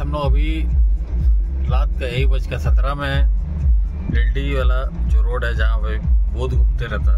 हम लोग अभी रात का एक बज का सत्रह में है। एल वाला जो रोड है जहाँ पे बोध घूमते रहता